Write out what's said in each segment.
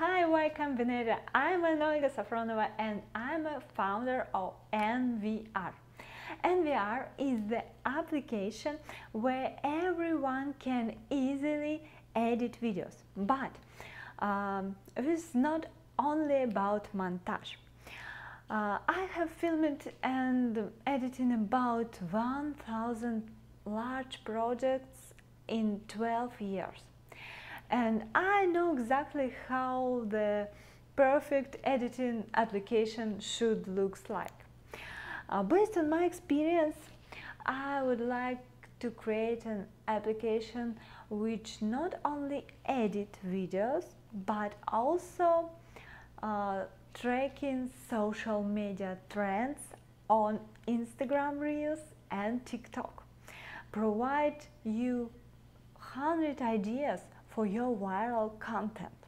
Hi, Y Combinator. I'm Anolga Safronova and I'm a founder of NVR. NVR is the application where everyone can easily edit videos, but um, it is not only about montage. Uh, I have filmed and edited about 1000 large projects in 12 years and I know exactly how the perfect editing application should look like. Uh, based on my experience, I would like to create an application which not only edit videos but also uh, tracking social media trends on Instagram Reels and TikTok. Provide you 100 ideas for your viral content.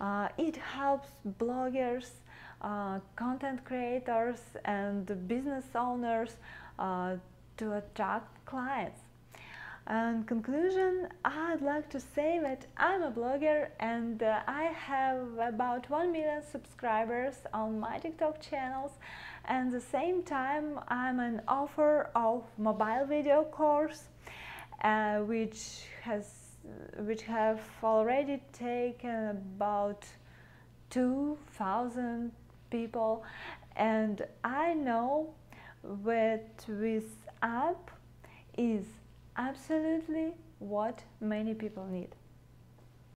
Uh, it helps bloggers, uh, content creators and business owners uh, to attract clients. In conclusion, I'd like to say that I'm a blogger and uh, I have about 1 million subscribers on my TikTok channels and at the same time I'm an author of mobile video course uh, which has which have already taken about 2000 people and I know that this app is absolutely what many people need.